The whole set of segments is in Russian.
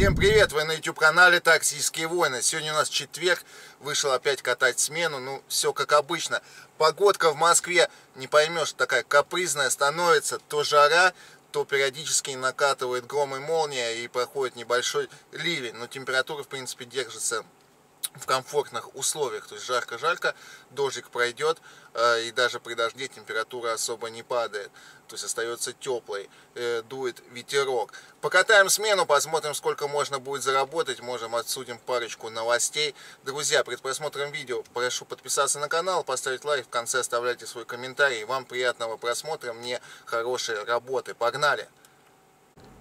Всем привет! Вы на YouTube канале Таксийские войны. Сегодня у нас четверг. Вышел опять катать смену. Ну, все как обычно. Погодка в Москве, не поймешь, такая капризная становится. То жара, то периодически накатывает гром и молния и проходит небольшой ливень. Но температура, в принципе, держится в комфортных условиях, то есть жарко-жарко, дождик пройдет, э, и даже при дожде температура особо не падает, то есть остается теплой, э, дует ветерок. Покатаем смену, посмотрим, сколько можно будет заработать, можем отсудим парочку новостей. Друзья, перед просмотром видео прошу подписаться на канал, поставить лайк, в конце оставляйте свой комментарий. Вам приятного просмотра, мне хорошей работы. Погнали!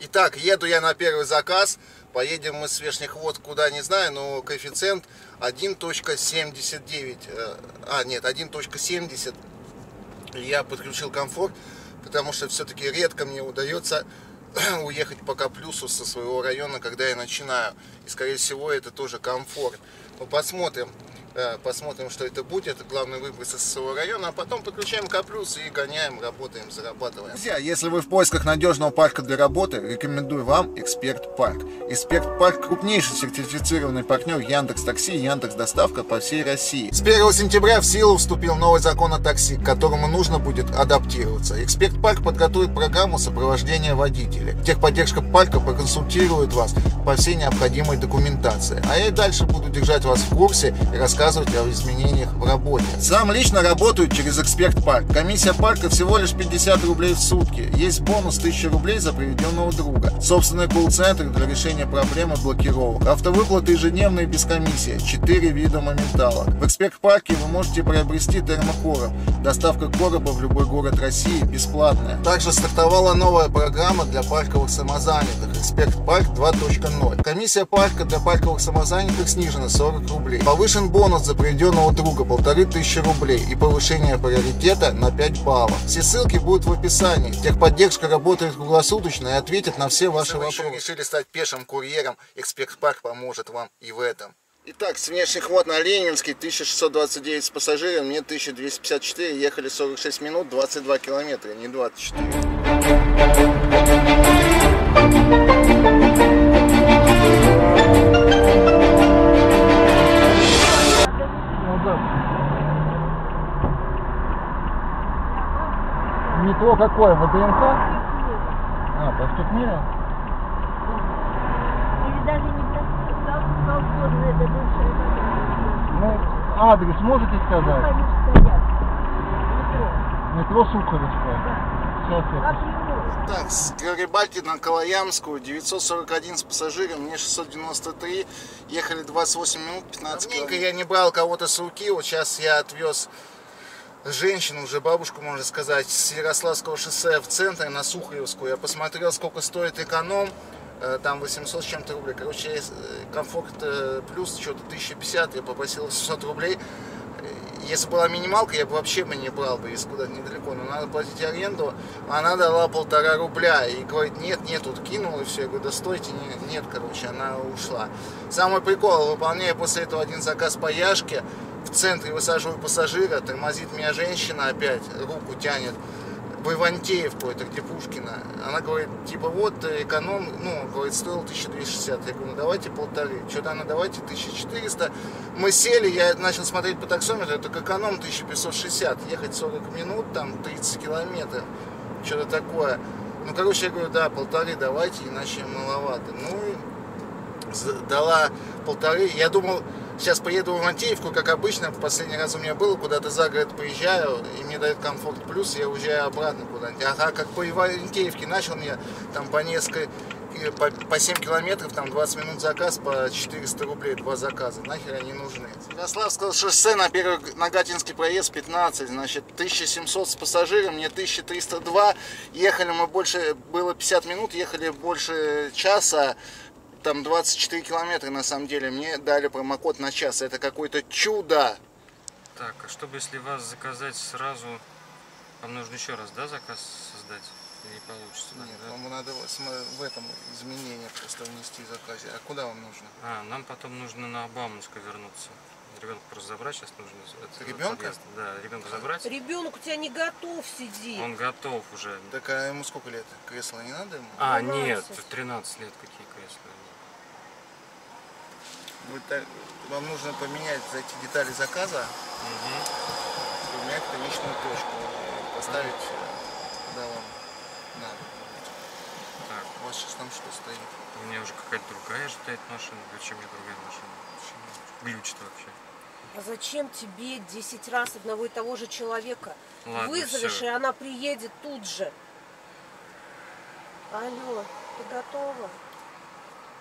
Итак, еду я на первый заказ. Поедем мы с Вешних Вод куда, не знаю, но коэффициент 1.79. Э, а, нет, 1.70. Я подключил комфорт, потому что все-таки редко мне удается уехать по плюсу со своего района, когда я начинаю. И, скорее всего, это тоже комфорт. Мы посмотрим. Э, посмотрим, что это будет. Главный выброс из своего района, а потом подключаем К+, и гоняем, работаем, зарабатываем. Друзья, если вы в поисках надежного парка для работы, рекомендую вам Эксперт Парк. Эксперт Парк крупнейший сертифицированный партнер Яндекс Такси и Яндекс Доставка по всей России. С 1 сентября в силу вступил новый закон о такси, к которому нужно будет адаптироваться. Эксперт Парк подготовит программу сопровождения водителей. Техподдержка парка проконсультирует вас по всей необходимой документации. А я и дальше буду держать вас в курсе и рассказывать рассказывать о изменениях в работе. Сам лично работаю через Эксперт Парк. Комиссия парка всего лишь 50 рублей в сутки. Есть бонус 1000 рублей за приведенного друга. Собственный колл-центр для решения проблемы блокировок. Автовыплаты ежедневные без комиссии. 4 вида моментала. В Эксперт Парке вы можете приобрести термокороб. Доставка короба в любой город России бесплатная. Также стартовала новая программа для парковых самозанятых. Эксперт Парк 2.0. Комиссия парка для парковых самозанятых снижена 40 рублей. Повышен бонус бонус за приведенного друга полторы тысячи рублей и повышение приоритета на 5 баллов. Все ссылки будут в описании. Техподдержка работает круглосуточно и ответит на все ваши вопросы. Если вы решили стать пешим курьером, Эксперт Парк поможет вам и в этом. Итак, с внешних вод на Ленинский 1629 с пассажирами, мне 1254, ехали 46 минут, 22 километра, не 24. Метро какое? ВДНХ? А, поступнее? Или даже не колхозное, это бывшее Ну, адрес можете сказать? Метро. Метро Сухаревская. Сейчас я? Так, с Гарибальки на Колоямскую 941 с пассажиром, мне 693, ехали 28 минут 15 километров. я не брал кого-то с руки, вот сейчас я отвез женщину, уже бабушку, можно сказать, с Ярославского шоссе в центр на Сухаревскую. Я посмотрел, сколько стоит эконом, э, там 800 с чем-то рублей. Короче, э, комфорт э, плюс что-то 1050, я попросил 600 рублей. Если была минималка, я бы вообще бы не брал бы, если куда-то недалеко. Но надо платить аренду. Она дала полтора рубля. И говорит, нет, нет, тут кинул и все. Я говорю, да стойте, нет, нет, короче, она ушла. Самый прикол, выполняя после этого один заказ по Яшке, центре высаживаю пассажира, тормозит меня женщина опять, руку тянет в Ивантеевку, это где Пушкина. Она говорит, типа, вот эконом, ну, говорит, стоил 1260. Я говорю, ну давайте полторы. Что-то она, давайте 1400. Мы сели, я начал смотреть по таксометру, это эконом 1560. Ехать 40 минут, там 30 километров. Что-то такое. Ну, короче, я говорю, да, полторы давайте, иначе маловато. Ну, дала полторы. Я думал, Сейчас поеду в Ивантеевку, как обычно, в последний раз у меня было, куда-то за город поезжаю, и мне дают комфорт плюс, я уезжаю обратно куда-нибудь. Ага, как по Ивантеевке начал мне там по несколько, по, по 7 километров, там 20 минут заказ по 400 рублей, два заказа, нахер они нужны. Ярославское шоссе на первый Нагатинский проезд 15, значит 1700 с пассажиром, мне 1302, ехали мы больше, было 50 минут, ехали больше часа, там 24 километра на самом деле. Мне дали промокод на час. Это какое-то чудо. Так, а чтобы если вас заказать сразу, вам нужно еще раз, да, заказ создать? Или получится? Нет, да? вам надо в этом изменение просто внести в заказе. А куда вам нужно? А, нам потом нужно на Обамовскую вернуться. Ребенка просто забрать сейчас нужно. Это ребенка? Да, ребенка забрать. Ребенок у тебя не готов сидеть. Он готов уже. Так а ему сколько лет? Кресло не надо ему? А, 12. нет, в 13 лет какие кресла. Вы так- вам нужно поменять, зайти детали заказа, Мгм. поменять конечную точку, поставить, э, куда вам надо. Так, У вас сейчас там что стоит? у меня уже какая-то другая ждает машина. Зачем мне другая машина? Глючит вообще. А зачем тебе 10 раз одного и того же человека? Ладно, Вызовешь, всё. и она приедет тут же. Алло, ты готова?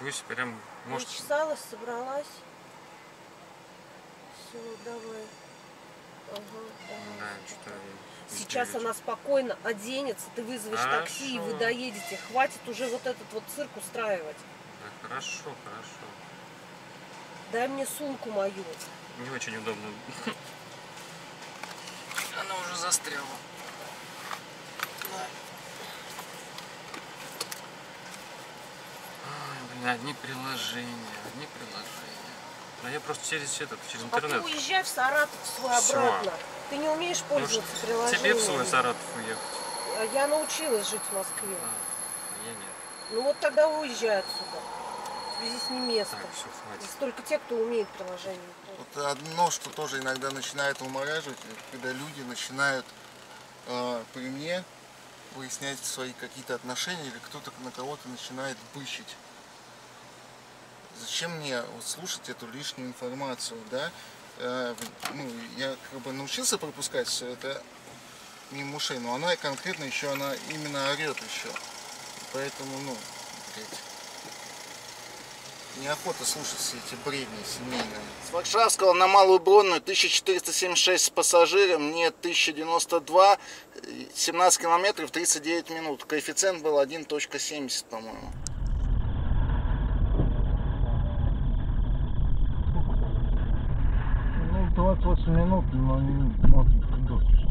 Пусть прям, может, Начесалась, собралась? Все, давай. Ага, ага. да, что-то... Сейчас она спокойно оденется, ты вызовешь такси, и вы Хорошо. доедете. Хватит уже вот этот вот цирк устраивать. Да, хорошо, хорошо. Дай мне сумку мою. Не очень удобно. Она уже застряла. Ой, блин, одни приложения, одни приложения. А я просто через этот, через А ты интернет. уезжай в Саратов свой Всё. обратно. Ты не умеешь Может, пользоваться приложением. тебе в свой Саратов уехать? А Я научилась жить в Москве. А, а я нет. Ну вот тогда уезжай отсюда. Здесь не место. Так, все, хватит. Здесь только те, кто умеет приложение. Вот одно, что тоже иногда начинает умораживать, когда люди начинают э, при мне выяснять свои какие-то отношения или кто-то на кого-то начинает бычить. Зачем мне вот слушать эту лишнюю информацию, да? Э, ну, я как бы научился пропускать все это мимо ушей, но она конкретно еще, она именно орет еще. Поэтому, ну, блядь, неохота слушать все эти бредни семейные. С Варшавского на Малую Бронную 1476 с пассажиром, мне 1092, э, 17 километров 39 минут. Коэффициент был 1.70, по-моему. 28 минут, но не может быть дольше.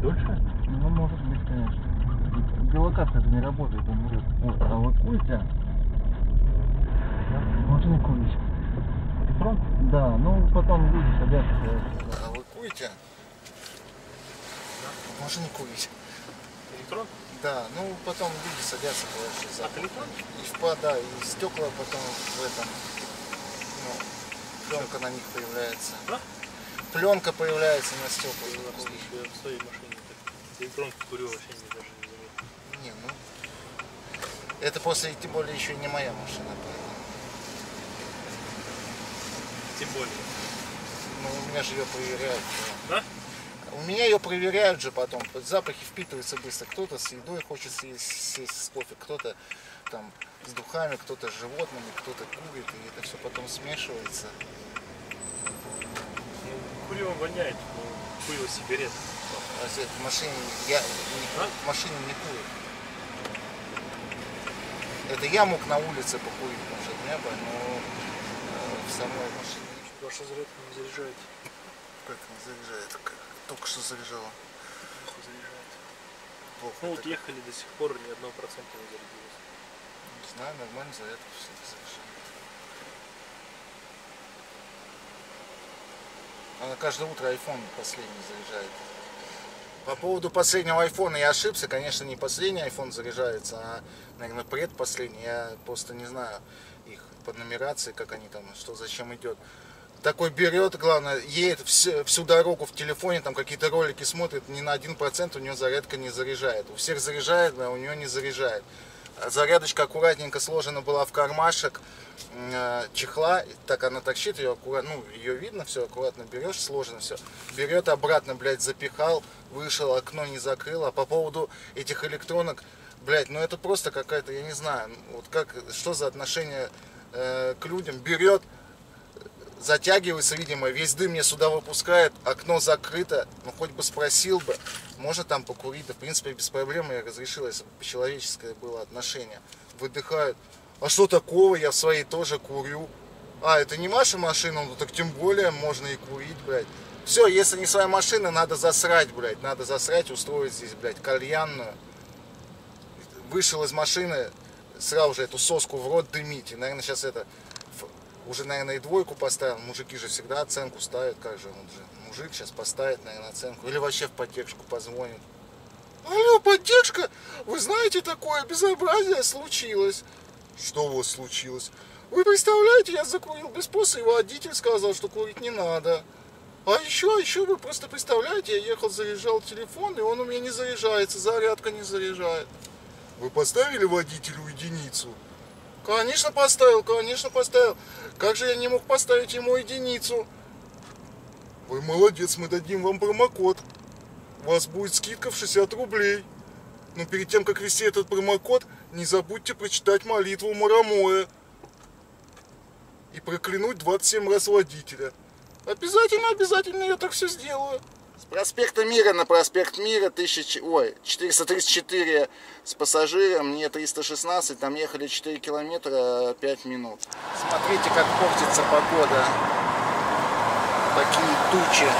Дольше? Ну, может быть, конечно. Геолокация же не работает, он говорит, вот, провокуйте. Можно не курить. Электрон? Да, ну потом люди садятся. говорят, Провокуйте. Можно не курить. Электрон? Да, ну потом люди садятся, короче, за От электрон? и впада, и стекла потом в этом, ну, пленка на них появляется. Да? Пленка появляется на стеклах. Я я в своей машине так электронку курю, вообще не даже не заметил. Не, ну, это после, тем более, еще не моя машина, поэтому. Тем более. Ну, у меня же ее проверяют. да. У меня ее проверяют же потом. Запахи впитываются быстро. Кто-то с едой хочет съесть, сесть с кофе, кто-то там с духами, кто-то с животными, кто-то курит, и это все потом смешивается. Ну, курево воняет, ну, курил сигарет. А в машине я не, А? в машине не курю. Это я мог на улице покурить, может, небо, но э, в самой машине Ваша зарядка не заряжает. как не заряжает. Как Только что заряжала. Плохо заряжает. Плохо. Ну вот ехали до сих пор, ни одного процента не зарядилось. Не знаю, нормально зарядку все совершенно. Она каждое утро iPhone последний заряжает. По поводу последнего айфона я ошибся. Конечно, не последний iPhone заряжается, а, наверное, предпоследний. Я просто не знаю их по нумерации, как они там, что зачем идет. Такой берет, главное, едет всю, всю дорогу в телефоне, там какие-то ролики смотрит, ни на один процент у нее зарядка не заряжает. У всех заряжает, а у нее не заряжает. А Зарядочка аккуратненько сложена была в кармашек э, чехла, так она торчит, ее аккуратно, ну, ее видно, все аккуратно берешь, сложено все. Берет обратно, блядь, запихал, вышел, окно не закрыл. А по поводу этих электронок, блядь, ну это просто какая-то, я не знаю, ну, вот как, что за отношение э, к людям. Берет, затягивается, видимо, весь дым мне сюда выпускает, окно закрыто, ну хоть бы спросил бы, можно там покурить, да в принципе без проблем я разрешил, если бы человеческое было отношение. Выдыхают, а что такого, я в своей тоже курю. А, это не ваша машина, ну так тем более можно и курить, блядь. Все, если не своя машина, надо засрать, блядь, надо засрать, устроить здесь, блядь, кальянную. Вышел из машины, сразу же эту соску в рот дымить. И, наверное, сейчас это уже, наверное, и двойку поставил. Мужики же всегда оценку ставят. Как же он же мужик сейчас поставит, наверное, оценку. Или вообще в поддержку позвонит. Алло, поддержка! Вы знаете, такое безобразие случилось. Что у вас случилось? Вы представляете, я закурил без поста, и водитель сказал, что курить не надо. А еще, еще вы просто представляете, я ехал, заряжал телефон, и он у меня не заряжается, зарядка не заряжает. Вы поставили водителю единицу? Конечно поставил, конечно поставил. Как же я не мог поставить ему единицу? Вы молодец, мы дадим вам промокод. У вас будет скидка в 60 рублей. Но перед тем, как ввести этот промокод, не забудьте прочитать молитву Марамоя и проклянуть 27 раз водителя. Обязательно, обязательно я так все сделаю. С проспекта Мира на проспект Мира 1000, ой, 434 с пассажиром, мне 316, там ехали 4 километра 5 минут. Смотрите, как портится погода. Такие тучи.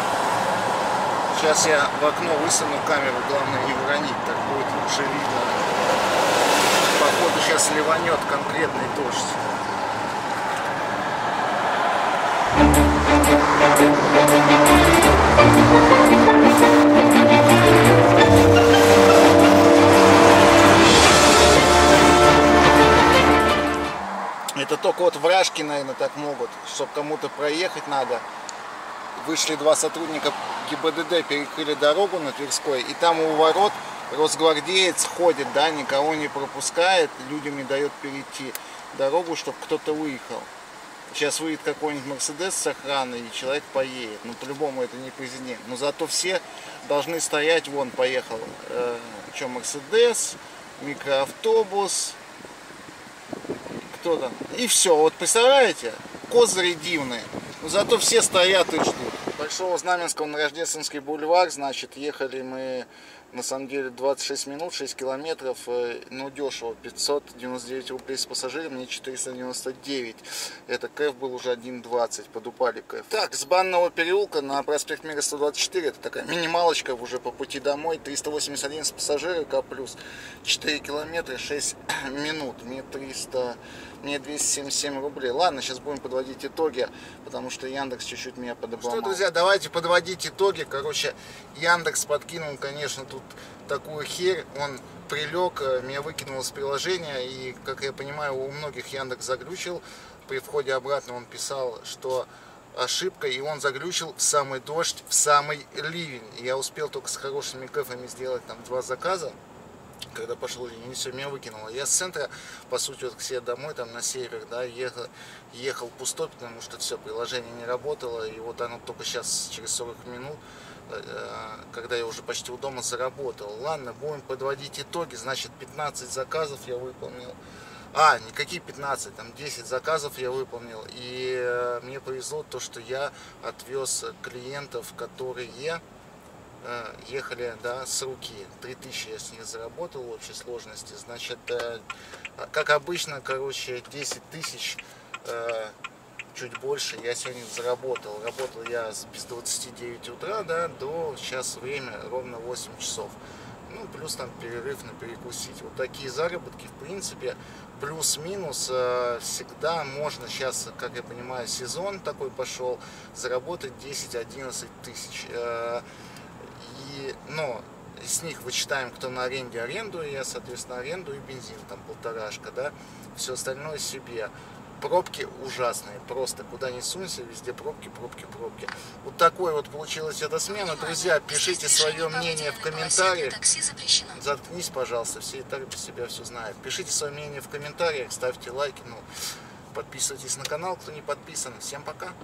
Сейчас я в окно высуну камеру, главное не уронить, так будет лучше видно. Походу сейчас ливанет конкретный дождь. Это только вот вражки, наверное, так могут, чтобы кому-то проехать надо. Вышли два сотрудника ГИБДД, перекрыли дорогу на Тверской, и там у ворот росгвардеец ходит, да, никого не пропускает, людям не дает перейти дорогу, чтобы кто-то выехал. Сейчас выйдет какой-нибудь Мерседес с охраной, и человек поедет. Ну, по-любому это не президент. Но зато все должны стоять, вон, поехал. Э, что, Мерседес, микроавтобус, кто там. И все, вот представляете, козыри дивные. Зато все стоят и ждут. Большого Знаменского на Рождественский бульвар, значит, ехали мы на самом деле 26 минут, 6 километров, э, ну дешево, 599 рублей с пассажиром, мне 499. Это кэф был уже 1,20, подупали кэф. Так, с банного переулка на проспект Мира 124, это такая минималочка уже по пути домой, 381 с пассажира, К плюс 4 километра, 6 минут, мне 300, мне 277 рублей. Ладно, сейчас будем подводить итоги, потому что Яндекс чуть-чуть меня подобломал. Что, друзья, давайте подводить итоги. Короче, Яндекс подкинул, конечно, тут такую херь. Он прилег, э, меня выкинул из приложения, и, как я понимаю, у многих Яндекс заглючил. При входе обратно он писал, что ошибка, и он заглючил в самый дождь, в самый ливень. Я успел только с хорошими кэфами сделать там два заказа когда пошел ливень, все, меня выкинуло. Я с центра, по сути, вот к себе домой, там на север, да, ехал, ехал пустой, потому что все, приложение не работало, и вот оно только сейчас, через 40 минут, э, когда я уже почти у дома заработал. Ладно, будем подводить итоги, значит, 15 заказов я выполнил. А, никакие 15, там 10 заказов я выполнил. И э, мне повезло то, что я отвез клиентов, которые Э, ехали да, с руки. 3000 я с них заработал в общей сложности. Значит, э, как обычно, короче, 10 тысяч, э, чуть больше я сегодня заработал. Работал я с без 29 утра да, до сейчас время ровно 8 часов. Ну, плюс там перерыв на перекусить. Вот такие заработки, в принципе, плюс-минус всегда можно сейчас, как я понимаю, сезон такой пошел, заработать 10-11 тысяч. И, ну, с них вычитаем, кто на аренде, аренду, я, соответственно, аренду и бензин, там полторашка, да, все остальное себе. Пробки ужасные, просто куда ни сунься, везде пробки, пробки, пробки. Вот такой вот получилась эта смена. Друзья, пишите свое мнение в комментариях. Заткнись, пожалуйста, все и так без себя все знают. Пишите свое мнение в комментариях, ставьте лайки, ну, подписывайтесь на канал, кто не подписан. Всем пока!